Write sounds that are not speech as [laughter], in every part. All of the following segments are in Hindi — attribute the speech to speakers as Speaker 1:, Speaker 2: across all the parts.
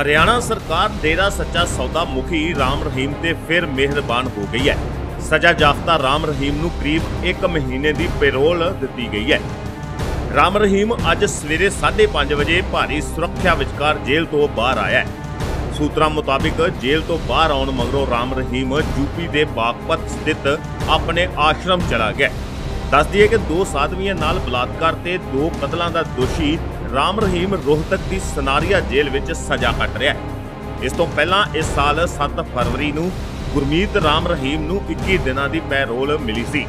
Speaker 1: ਹਰਿਆਣਾ ਸਰਕਾਰ ਡੇਰਾ ਸੱਚਾ ਸੌਦਾ ਮੁਖੀ ਰਾਮ ਰਹੀਮ ਤੇ ਫਿਰ ਮਿਹਰਬਾਨ ਹੋ ਗਈ ਹੈ। ਸਜ਼ਾ ਜਾਫਤਾ ਰਾਮ ਰਹੀਮ ਨੂੰ ਕਰੀਬ 1 ਮਹੀਨੇ ਦੀ ਪੈਰੋਲ ਦਿੱਤੀ ਗਈ ਹੈ। ਰਾਮ ਰਹੀਮ ਅੱਜ ਸਵੇਰੇ 5:30 ਵਜੇ ਭਾਰੀ ਸੁਰੱਖਿਆ ਵਿਚਕਾਰ ਜੇਲ੍ਹ ਤੋਂ ਬਾਹਰ ਆਇਆ ਹੈ। ਸੂਤਰਾਂ ਮੁਤਾਬਿਕ ਜੇਲ੍ਹ ਤੋਂ ਬਾਹਰ ਆਉਣ ਮਗਰੋਂ ਰਾਮ ਰਹੀਮ ਯੂਪੀ ਦੇ ਬਾਗਪਤ ਸਥਿਤ ਆਪਣੇ ਆਸ਼ਰਮ ਚਲਾ ਗਿਆ ਦੱਸ ਦਈਏ ਕਿ ਦੋ ਸਾਧਵੀਆਂ ਨਾਲ ਬਲਾਤਕਾਰ ਤੇ ਦੋ ਕਤਲਾਂ ਦਾ ਦੋਸ਼ੀ ਰਾਮ ਰਹੀਮ ਰੋਹਤਕ ਦੀ ਸਨਾਰੀਆ ਜੇਲ੍ਹ ਵਿੱਚ ਸਜ਼ਾ ਕੱਟ ਰਿਹਾ ਹੈ। ਇਸ ਤੋਂ ਪਹਿਲਾਂ ਇਸ ਸਾਲ 7 ਫਰਵਰੀ ਨੂੰ ਗੁਰਮੀਤ ਰਾਮ ਰਹੀਮ ਨੂੰ 21 ਦਿਨਾਂ ਦੀ ਪੈਰੋਲ ਮਿਲੀ ਸੀ।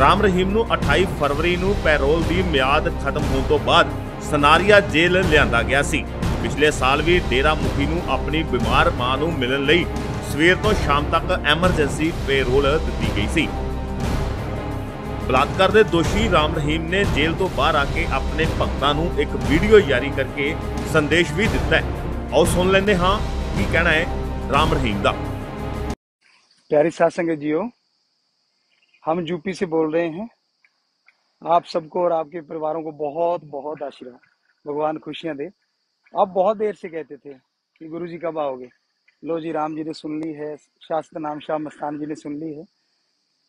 Speaker 1: ਰਾਮ ਰਹੀਮ ਨੂੰ 28 ਫਰਵਰੀ ਨੂੰ ਪੈਰੋਲ ਦੀ ਮਿਆਦ ਖਤਮ ਹੋਣ ਤੋਂ ਬਾਅਦ ਸਨਾਰੀਆ ਜੇਲ੍ਹ ਲਿਆਂਦਾ ਗਿਆ ਸੀ। ਪਿਛਲੇ ਸਾਲ ਵੀ ਡੇਰਾ ਮੁਖੀ ਨੂੰ ਆਪਣੀ ਬਿਮਾਰ ਮਾਂ ਨੂੰ ਮਿਲਣ ਲਈ ਸਵੇਰ ਤੋਂ ਸ਼ਾਮ ਤੱਕ ਐਮਰਜੈਂਸੀ ਪੈਰੋਲ ਦਿੱਤੀ ਗਈ ਸੀ। ਬਲਾਤਕਾਰ ਦੇ ਦੋਸ਼ੀ ਰਾਮ ਰਹੀਮ ਨੇ ਜੇਲ੍ਹ ਤੋਂ ਬਾਹਰ ਆ ਕੇ ਆਪਣੇ ਭਗਤਾਂ ਨੂੰ ਇੱਕ ਵੀਡੀਓ ਜਾਰੀ ਕਰਕੇ ਸੰਦੇਸ਼ ਵੀ ਦਿੱਤਾ ਹੈ ਆਓ ਸੁਣ ਲੈਂਦੇ ਹਾਂ ਕੀ ਕਹਿਣਾ ਹੈ ਰਾਮ ਰਹੀਮ ਦਾ
Speaker 2: प्यारी सात संगत जियो हम यूपी से बोल रहे हैं आप सबको और आपके परिवारों को बहुत बहुत आशीर्वाद भगवान खुशियां दे आप बहुत देर से कहते थे कि गुरु जी कब आओगे लो जी राम जी ने सुन ली है शास्त्र नाम शाह मस्तान जी ने सुन ली है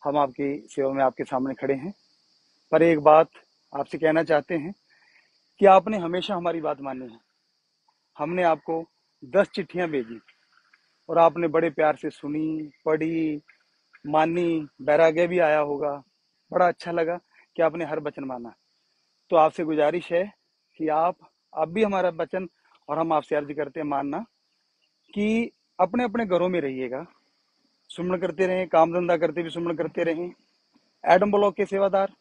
Speaker 2: हम आपकी सेवा में आपके सामने खड़े हैं। पर एक बात आपसे कहना चाहते हैं कि आपने हमेशा हमारी बात मानी है। हमने आपको दस चिट्ठियाँ भेजी और आपने बड़े प्यार से सुनी, पढ़ी, मानी, बैराग्य भी आया होगा। बड़ा अच्छा लगा कि आपने हर वचन माना। तो आपसे गुजारिश है कि आप अब भी हमारा वचन और हम आपसे अर्ज़ करते हैं मानना कि अपने अपने घरों में रहिएगा। सुमन करते रहें, काम धंधा करते भी सुमन करते रहें। एडम ब्लॉक के सेवादार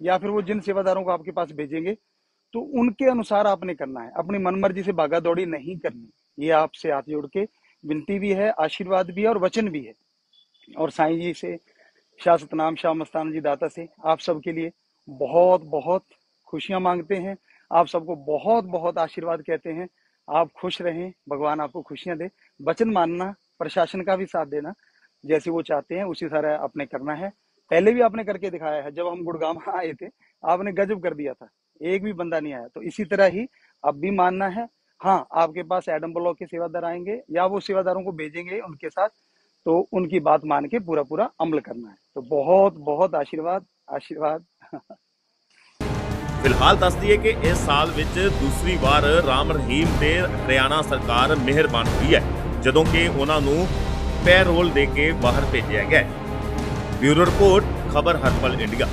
Speaker 2: या फिर वो जिन सेवादारों को आपके पास भेजेंगे तो उनके अनुसार आपने करना है। अपनी मन मर्ज़ी से भागा दौड़ी नहीं करनी। ये आपसे हाथ जोड़ के विनती भी है, आशीर्वाद भी है और वचन भी है। और साईं जी से, शाह सतनाम, शाह मस्तान जी दाता से आप सबके लिए बहुत बहुत खुशियाँ मांगते हैं। आप सबको बहुत बहुत आशीर्वाद कहते हैं। आप खुश रहें, भगवान आपको खुशियाँ दे। वचन मानना, प्रशासन का भी साथ देना जैसे वो चाहते हैं उसी तरह आपने करना है पहले भी आपने करके दिखाया है जब हम गुड़गांव [laughs] आए थे आपने गजब कर दिया था एक भी बंदा नहीं आया तो इसी तरह ही अब भी मानना है हाँ आपके पास एडम ब्लॉक के सेवादार आएंगे या वो सेवादारों को भेजेंगे उनके साथ तो उनकी बात मान के पूरा पूरा अमल करना है तो बहुत बहुत आशीर्वाद आशीर्वाद
Speaker 1: ਫਿਲਹਾਲ ਦੱਸ ਦਈਏ ਕਿ ਇਸ ਸਾਲ ਵਿੱਚ ਦੂਸਰੀ ਵਾਰ ਰਾਮ ਰਹੀਮ ਤੇ ਹਰਿਆਣਾ ਸਰਕਾਰ ਮਿਹਰਬਾਨ ਹੋਈ ਹੈ ਜਦੋਂ ਕਿ ਉਹਨਾਂ ਨੂੰ पैरोल देके बाहर भेजा गया ब्यूरो रिपोर्ट खबर हरपल इंडिया।